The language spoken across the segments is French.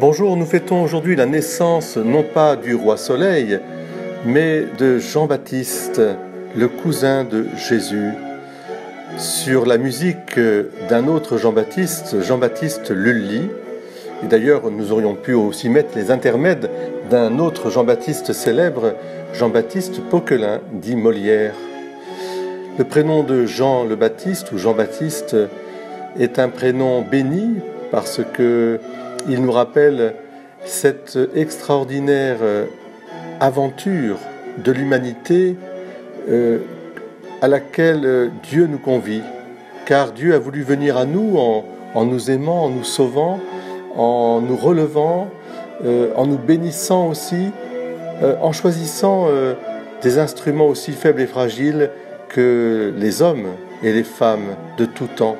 Bonjour, nous fêtons aujourd'hui la naissance non pas du roi Soleil, mais de Jean-Baptiste, le cousin de Jésus, sur la musique d'un autre Jean-Baptiste, Jean-Baptiste Lully. Et d'ailleurs, nous aurions pu aussi mettre les intermèdes d'un autre Jean-Baptiste célèbre, Jean-Baptiste Poquelin, dit Molière. Le prénom de Jean le Baptiste ou Jean-Baptiste est un prénom béni parce que il nous rappelle cette extraordinaire euh, aventure de l'humanité euh, à laquelle euh, Dieu nous convie, car Dieu a voulu venir à nous en, nous aimant, en nous sauvant, en nous relevant, en nous bénissant aussi, en choisissant des instruments aussi faibles et fragiles que les hommes et les femmes de tout temps.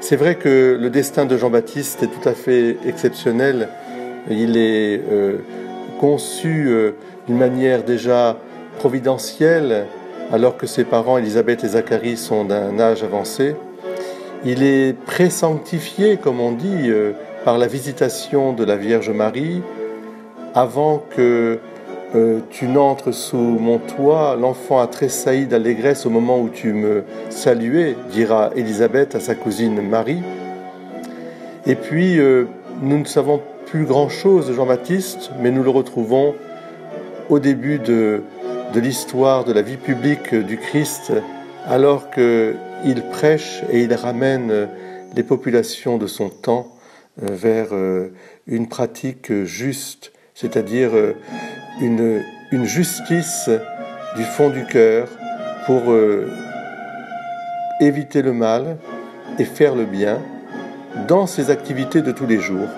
C'est vrai que le destin de Jean-Baptiste est tout à fait exceptionnel. Il est euh, conçu euh, d'une manière déjà providentielle, alors que ses parents, Élisabeth et Zacharie, sont d'un âge avancé. Il est présanctifié, comme on dit, euh, par la visitation de la Vierge Marie, avant que euh, tu n'entres sous mon toit, l'enfant a tressailli d'allégresse au moment où tu me saluais, dira Élisabeth à sa cousine Marie. Et puis, euh, nous ne savons plus grand-chose de Jean-Baptiste, mais nous le retrouvons au début de, de l'histoire de la vie publique du Christ, alors qu'il prêche et il ramène les populations de son temps euh, vers une pratique juste, c'est-à-dire une, justice du fond du cœur pour euh, éviter le mal et faire le bien dans ses activités de tous les jours.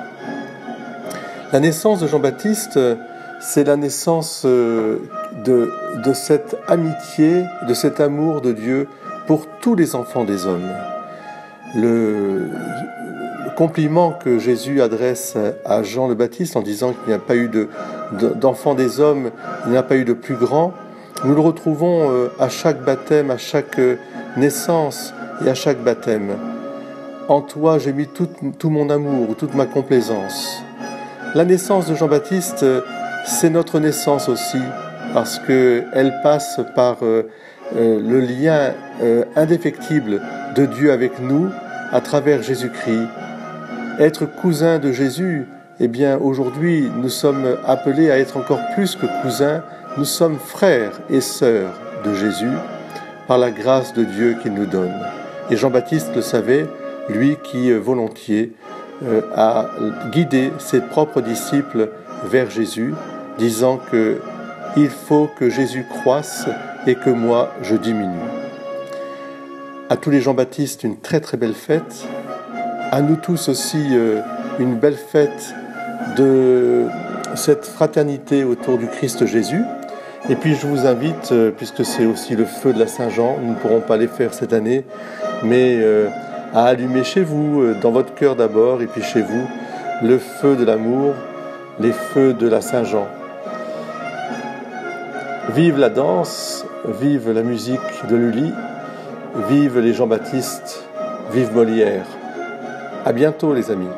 La naissance de Jean-Baptiste, c'est la naissance euh, de, de cette amitié, de cet amour de Dieu pour tous les enfants des hommes. Le, compliment que Jésus adresse à Jean le Baptiste en disant qu'il n'y a pas eu d'enfant des hommes, il n'y a pas eu de plus grand, nous le retrouvons euh, à chaque baptême, à chaque euh, naissance et à chaque baptême. En toi, j'ai mis tout, mon amour, toute ma complaisance. La naissance de Jean-Baptiste, c'est notre naissance aussi, parce qu'elle passe par euh, le lien indéfectible de Dieu avec nous à travers Jésus-Christ être cousin de Jésus, eh bien aujourd'hui nous sommes appelés à être encore plus que cousins, nous sommes frères et sœurs de Jésus par la grâce de Dieu qu'il nous donne. Et Jean-Baptiste le savait, lui qui euh, volontiers euh, a guidé ses propres disciples vers Jésus, disant que il faut que Jésus croisse et que moi je diminue. À tous les Jean-Baptistes, une très très belle fête à nous tous aussi euh, une belle fête de cette fraternité autour du Christ Jésus. Et puis je vous invite, euh, puisque c'est aussi le feu de la Saint-Jean, nous ne pourrons pas les faire cette année, mais euh, à allumer chez vous, dans votre cœur d'abord, et puis chez vous, le feu de l'amour, les feux de la Saint-Jean. Vive la danse, vive la musique de Lully, vive les Jean-Baptiste, vive Molière. À bientôt les amis.